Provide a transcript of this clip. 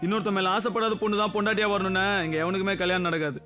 இன்னொருத்த மேல ஆசைப்படாத பொண்ணு தான் பொண்டாட்டியா வரணும்னா. இங்க எவனுக்குமே கல்யாணம் நடக்காது.